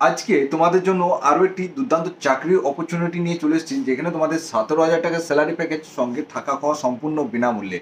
আজকে তোমাদের জন্য আরও একটি দুর্দান্ত চাকরির অপরচুনিটি নিয়ে চলে এসেছি, যেখানে তোমাদের সতেরো হাজার টাকার স্যালারি প্যাকেজ সঙ্গে থাকা খাওয়া সম্পূর্ণ বিনামূল্যে।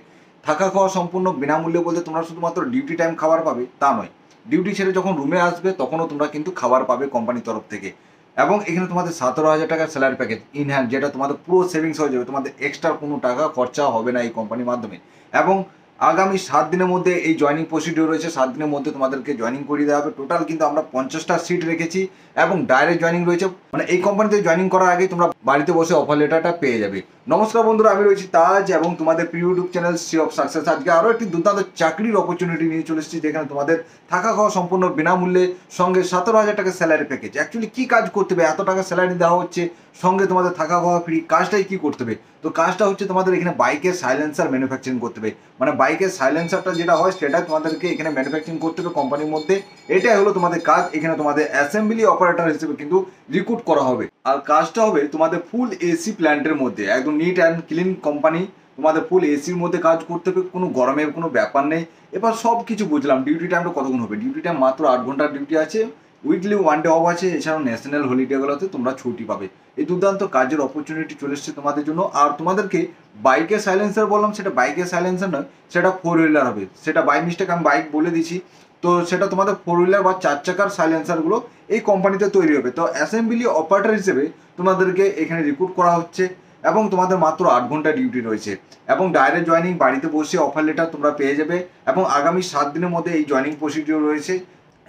থাকা খাওয়া সম্পূর্ণ বিনামূল্যে বলতে তোমরা শুধুমাত্র ডিউটি টাইম খাবার পাবে, তা নয়। ডিউটি ছেড়ে যখন রুমে আসবে, তখনও তোমরা কিন্তু খাবার পাবে কোম্পানির তরফ থেকে। এবং এখানে তোমাদের সতেরো হাজার টাকার স্যালারি প্যাকেজ ইন হ্যান্ড যেটা তোমাদের পুরো সেভিংস হয়ে যাবে, তোমাদের এক্সট্রা কোনো টাকা খরচা হবে না এই কোম্পানির মাধ্যমে। এবং আগামী সাত দিনের মধ্যে এই জয়নিং প্রসিডিওর রয়েছে। সাত দিনের মধ্যে তোমাদেরকে জয়নিং করিয়ে দেওয়া হবে। টোটাল কিন্তু আমরা পঞ্চাশটা সিট রেখেছি এবং ডাইরেক্ট জয়নিং রয়েছে। মানে এই কোম্পানিতে জয়নিং করার আগে তোমরা বাড়িতে বসে অফার লেটারটা পেয়ে যাবে। নমস্কার বন্ধুরা, আমি রয়েছি তাজ এবং তোমাদের YouTube channel sea of success আজকে আরও একটি দুর্দান্ত চাকরির অপরচুনিটি নিয়ে চলে এসেছি, যেখানে তোমাদের থাকা খাওয়া সম্পূর্ণ বিনামূল্যে সঙ্গে সতেরো হাজার টাকা স্যালারি প্যাকেজ অ্যাকচুয়ালি কী কাজ করতে হবে? এত টাকা স্যালারি দেওয়া হচ্ছে, সঙ্গে তোমাদের থাকা খাওয়া ফ্রি কাজটাই কী করতে হবে? তো কাজটা হচ্ছে তোমাদের এখানে বাইকের সাইলেন্সার ম্যানুফ্যাকচারিং করতে হবে। মানে বাইকের সাইলেন্সারটা যেটা হয়, সেটা তোমাদেরকে এখানে ম্যানুফ্যাকচারিং করতে হবে কোম্পানির মধ্যে। এটাই হলো তোমাদের কাজ, এখানে তোমাদের অ্যাসেম্বলি অপারেটর হিসেবে কিন্তু রিক্রুট করা হবে। আর কাজটা হবে তোমাদের ফুল এসি প্ল্যান্টের মধ্যে, একদম নিট অ্যান্ড ক্লিন কোম্পানি তোমাদের ফুল এসির মধ্যে কাজ করতে হবে, কোনো গরমের কোনো ব্যাপার নেই। এবার সব কিছু বুঝলাম ডিউটি টাইমটা কতক্ষণ হবে? ডিউটি টাইম মাত্র আট ঘণ্টার ডিউটি আছে। উইকলি ওয়ান ডে অফ আছে, এছাড়াও ন্যাশনাল হলিডেগুলোতে তোমরা ছুটি পাবে। এই দুর্দান্ত কাজের অপরচুনিটি চলে এসছে তোমাদের জন্য। আর তোমাদেরকে বাইকের সাইলেন্সার বললাম, সেটা বাইকের সাইলেন্সার নয়, সেটা ফোর হুইলার হবে। সেটা বাই মিস্টেক আমি বাইক বলে দিচ্ছি তো সেটা তোমাদের ফোর হুইলার বা চার চাকার সাইলেন্সারগুলো এই কোম্পানিতে তৈরি হবে। তো অ্যাসেম্বলি অপারেটর হিসেবে তোমাদেরকে এখানে রিক্রুট করা হচ্ছে এবং তোমাদের মাত্র আট ঘণ্টা ডিউটি রয়েছে। এবং ডাইরেক্ট জয়নিং বাড়িতে বসে অফার লেটার তোমরা পেয়ে যাবে এবং আগামী সাত দিনের মধ্যে এই জয়নিং প্রসিডিওর রয়েছে।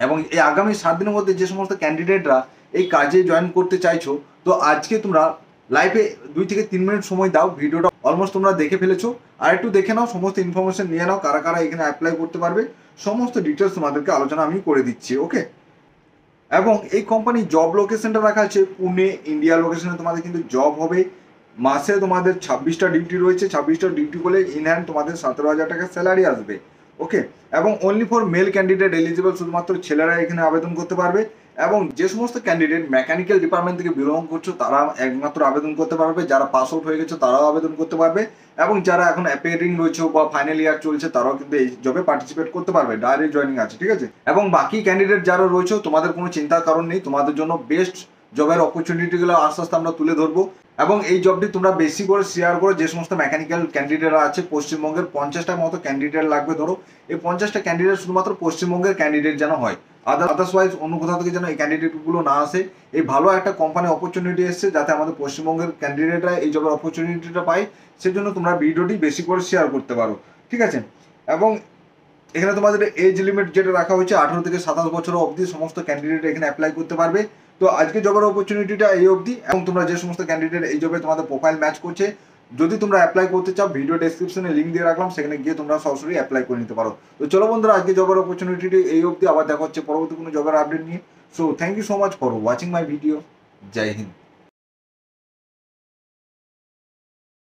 এবং এই আগামী সাত দিনের মধ্যে যে সমস্ত ক্যান্ডিডেটরা এই কাজে জয়েন করতে চাইছো, তো আজকে তোমরা লাইভে দুই থেকে তিন মিনিট সময় দাও, ভিডিওটা অলমোস্ট তোমরা দেখে ফেলেছো। আর একটু দেখে নাও, সমস্ত ইনফরমেশন নিয়ে নাও, কারা কারা এখানে অ্যাপ্লাই করতে পারবে, সমস্ত ডিটেলস তোমাদেরকে আলোচনা আমি করে দিচ্ছি ওকে এবং এই কোম্পানির জব লোকেশনটা রাখা আছে পুনে ইন্ডিয়া লোকেশনে তোমাদের কিন্তু জব হবে। মাসে তোমাদের ছাব্বিশটা ডিউটি রয়েছে, ছাব্বিশটা ডিউটি করলে ইন হ্যান্ড তোমাদের সতেরো হাজার টাকা স্যালারি আসবে। ওকে, এবং only for male candidate eligible শুধুমাত্র ছেলেরা এখানে আবেদন করতে পারবে, এবং যে সমস্ত ক্যান্ডিডেট মেকানিক্যাল ডিপার্টমেন্ট থেকে বিলং করছ, তারা একমাত্র আবেদন করতে পারবে, যারা পাস আউট হয়ে গেছে, তারাও আবেদন করতে পারবে, এবং যারা এখন অ্যাপিয়ারিং রয়েছে বা ফাইনাল ইয়ার চলছে, তারাও কিন্তু এই জবে পার্টিসিপেট করতে পারবে ডাইরেক্ট জয়নিং আছে, ঠিক আছে? এবং বাকি ক্যান্ডিডেট যারা রয়েছে, তোমাদের কোনো চিন্তার কারণ নেই, তোমাদের জন্য বেস্ট জবের অপরচুনিটিগুলো আস্তে আস্তে আমরা তুলে ধরবো। এবং এই জবটি তোমরা বেশি করে শেয়ার করো, যে সমস্ত মেকানিক্যাল ক্যান্ডিডেটরা আছে, পশ্চিমবঙ্গের পঞ্চাশটার মতো ক্যান্ডিডেট লাগবে ধরো। এই পঞ্চাশটা ক্যান্ডিডেট শুধুমাত্র পশ্চিমবঙ্গের ক্যান্ডিডেট যেন হয়। আদার আদার্সওয়াইজ অন্য কোথাও থেকে যেন এই ক্যান্ডিডেটগুলো না আসে। এই ভালো একটা কোম্পানি অপরচুনিটি এসছে যাতে আমাদের পশ্চিমবঙ্গের ক্যান্ডিডেটরা এই জবের অপরচুনিটিটা পায়। সেজন্য তোমরা ভিডিওটি বেশি করে শেয়ার করতে পারো। ঠিক আছে? এবং এখানে তোমাদের এজ লিমিট যেটা রাখা হয়েছে, আঠারো থেকে সাতাশ বছর অবধি সমস্ত ক্যান্ডিডেট এখানে অ্যাপ্লাই করতে পারবে। তো আজকে জবের অপরচুনিটিটা এই অবধি, এবং তোমরা যে সমস্ত ক্যান্ডিডেট এই জবে তোমাদের প্রোফাইল ম্যাচ করছে, যদি তোমরা অ্যাপ্লাই করতে চাও ভিডিও ডেসক্রিপশনে লিঙ্ক দিয়ে রাখলাম, সেখানে গিয়ে তোমরা সরাসরি অ্যাপ্লাই করে নিতে পারো। তো চলো বন্ধুরা, আজকে জবের অপরচুনিটি এই অবধি, আবার দেখা হচ্ছে পরবর্তী কোনো জবের আপডেট নিয়ে। So thank you so much for watching my video Jai Hind